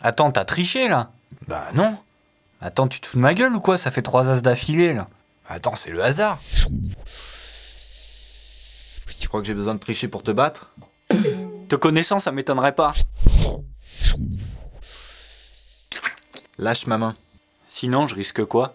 Attends, t'as triché là Bah non. Attends, tu te fous de ma gueule ou quoi? Ça fait trois as d'affilée là. Attends, c'est le hasard. Tu crois que j'ai besoin de tricher pour te battre? Te connaissant, ça m'étonnerait pas. Lâche ma main. Sinon, je risque quoi?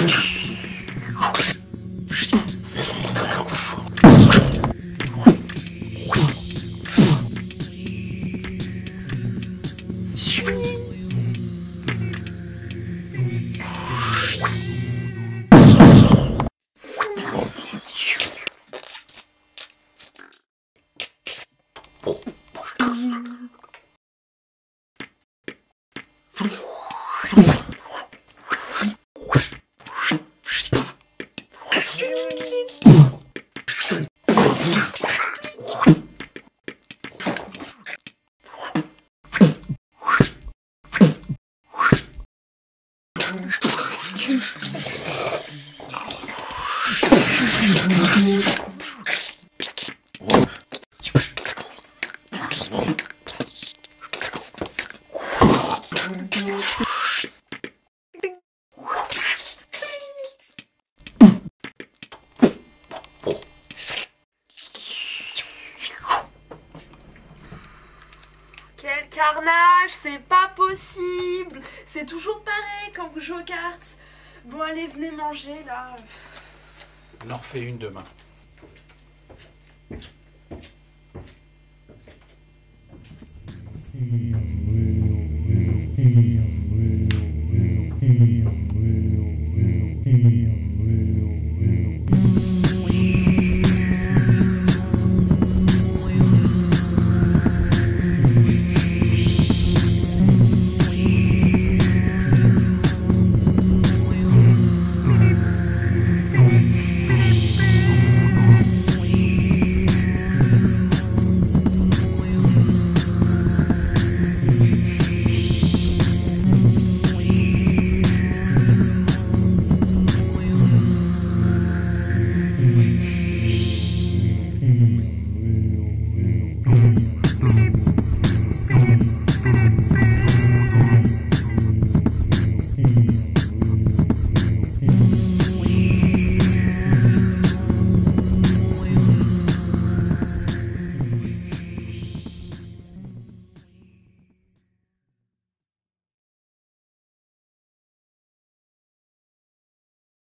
Фу. Oh. Quel carnage, c'est pas possible C'est toujours pareil quand vous jouez aux cartes. Bon allez, venez manger là. On en fait une demain. Mmh.